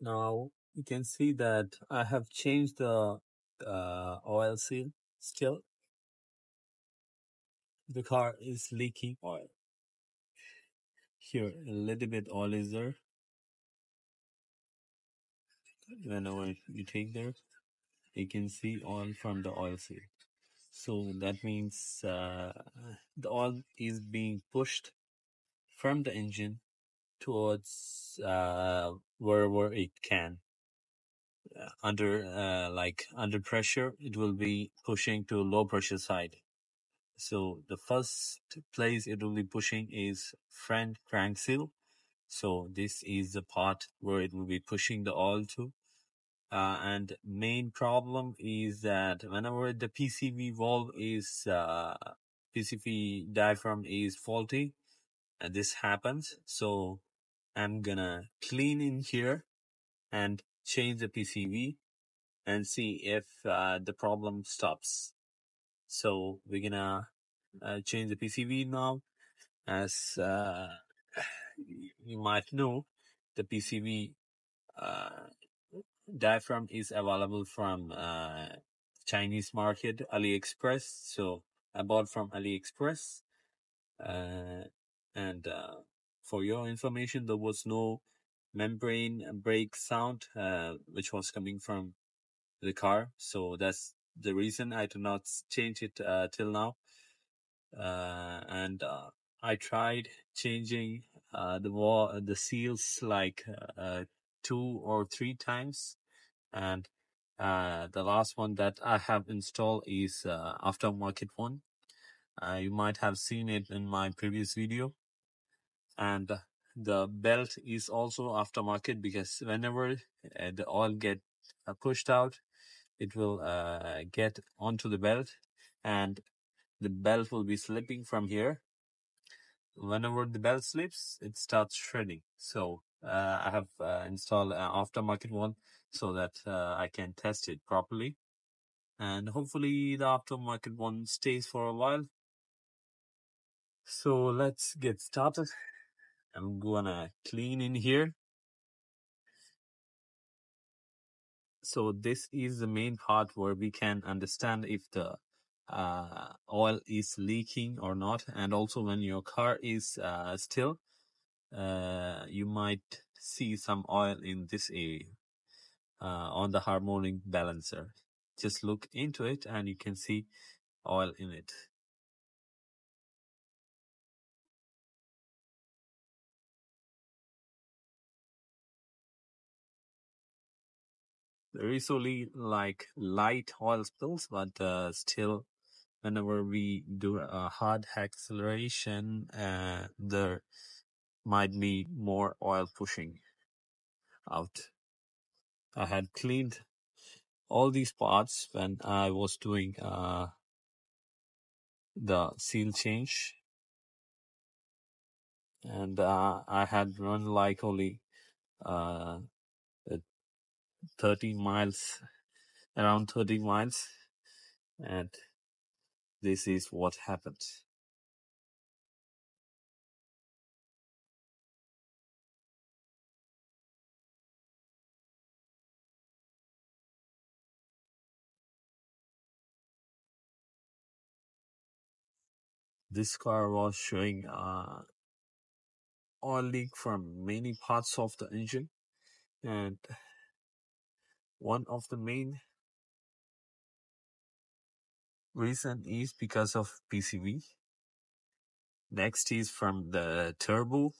Now you can see that I have changed the uh, oil seal. Still, the car is leaking oil. Here, a little bit oil is there. Whenever you take there, you can see oil from the oil seal. So that means uh, the oil is being pushed from the engine towards uh, wherever it can. Uh, under uh, like under pressure, it will be pushing to low pressure side. So the first place it will be pushing is front crank seal. So this is the part where it will be pushing the oil to. Uh, and main problem is that whenever the PCV valve is uh, PCV diaphragm is faulty, and this happens. So I'm gonna clean in here and change the PCV and see if uh, the problem stops. So we're gonna uh, change the PCV now. As uh, you might know, the PCV uh, diaphragm is available from uh, Chinese market, AliExpress. So I bought from AliExpress. Uh, and for your information, there was no membrane break sound, uh, which was coming from the car. So that's the reason I did not change it uh, till now. Uh, and uh, I tried changing uh, the wall, the seals like uh, two or three times, and uh, the last one that I have installed is uh, aftermarket one. Uh, you might have seen it in my previous video, and the belt is also aftermarket because whenever uh, the oil get uh, pushed out, it will uh, get onto the belt, and the belt will be slipping from here. Whenever the belt slips, it starts shredding. So uh, I have uh, installed an aftermarket one so that uh, I can test it properly. And hopefully the aftermarket one stays for a while. So let's get started. I'm gonna clean in here. So this is the main part where we can understand if the uh, oil is leaking or not. And also when your car is uh, still, uh, you might see some oil in this area uh, on the harmonic balancer. Just look into it and you can see oil in it. Only like light oil spills, but uh, still, whenever we do a hard acceleration, uh, there might be more oil pushing out. I had cleaned all these parts when I was doing uh, the seal change, and uh, I had run like only uh, 30 miles, around 30 miles, and this is what happened. This car was showing uh, oil leak from many parts of the engine, and one of the main reason is because of PCV. Next is from the turbo,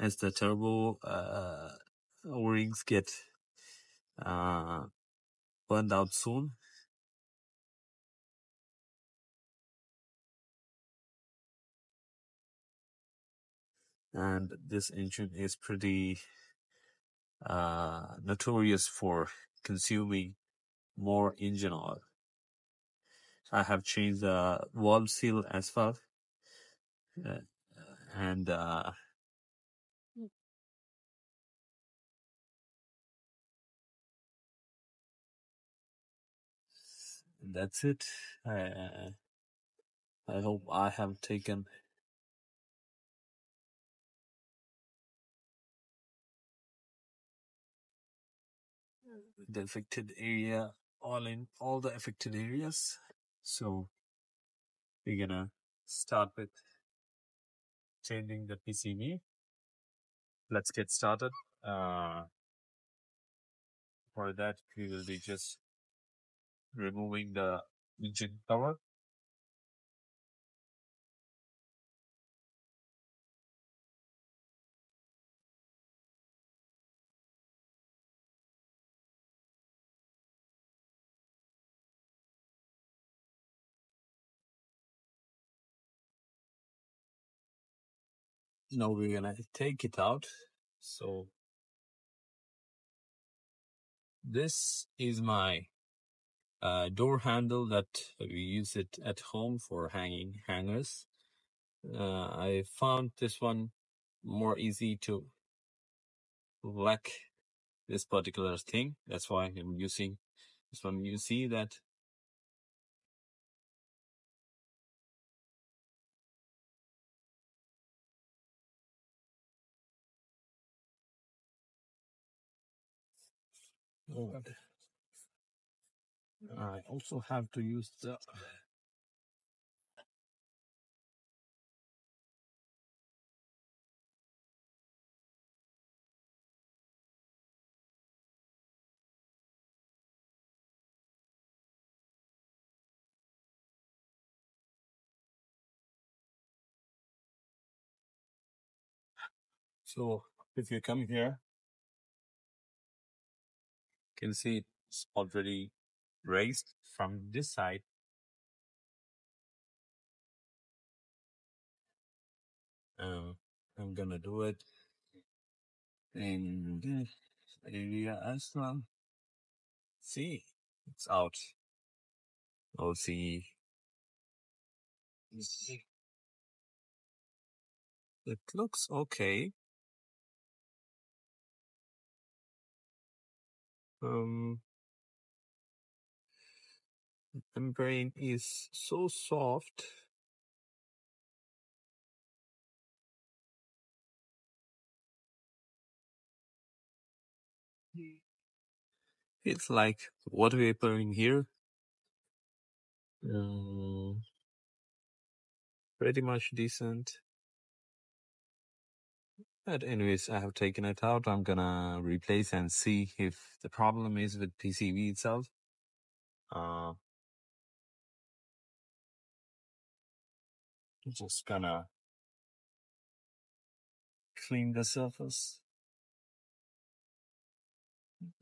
as the turbo uh, O-rings get uh, burned out soon. And this engine is pretty uh, notorious for consuming more engine oil. I have changed the valve seal as well, uh, and uh, that's it. I, I hope I have taken the affected area, all in all the affected areas. So we're gonna start with changing the PCV. Let's get started. Uh, for that, we will be just removing the engine cover. Now we're gonna take it out. So this is my uh, door handle that we use it at home for hanging hangers. Uh, I found this one more easy to whack this particular thing. That's why I'm using this one. You see that Oh, I also have to use the so if you come here, can see it's already raised from this side. Um, I'm gonna do it in this area as well. See, it's out. I'll see. It looks okay. Um, membrane is so soft. It's like water vapor in here. Um, pretty much decent. But anyways, I have taken it out. I'm gonna replace and see if the problem is with PCV itself. Uh, just gonna clean the surface.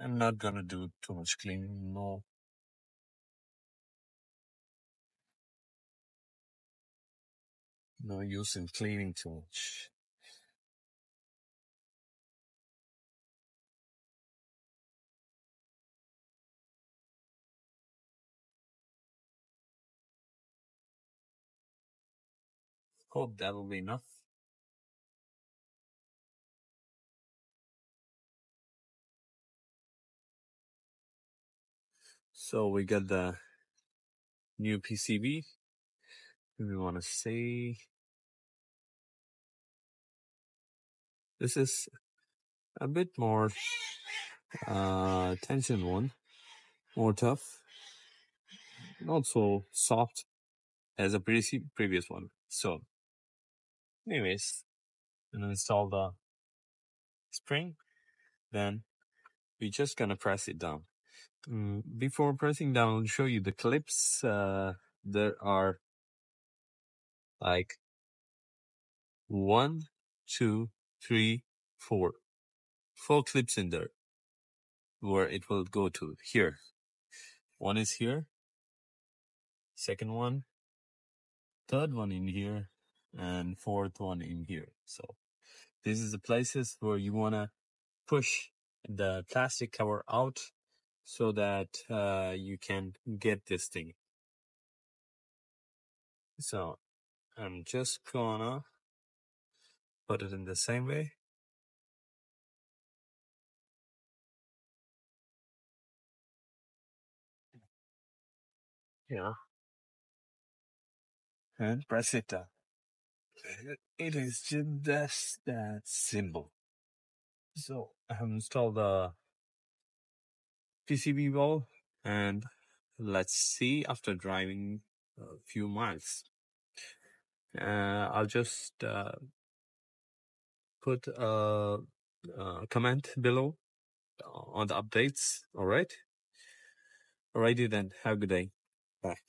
I'm not gonna do too much cleaning. No, no use in cleaning too much. Hope that will be enough. So we got the new PCV. We want to say this is a bit more uh tension one, more tough, not so soft as a pre- previous one. So, anyways, and install the spring. Then we're just gonna press it down. Mm, before pressing down, I'll show you the clips. Uh, there are like one, two, three, four, four clips in there where it will go to here. One is here, second one, third one in here, and fourth one in here. So this is the places where you wanna push the plastic cover out so that uh, you can get this thing. So I'm just gonna put it in the same way. Yeah. And press it down. It is just that simple. So I have installed the PCV wall and let's see after driving a few miles. Uh, I'll just uh, put a, a comment below on the updates. All right. Alrighty then. Have a good day. Bye.